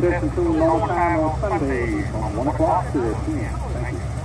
Session two, long time on Sunday from one o'clock to ten. Thank you.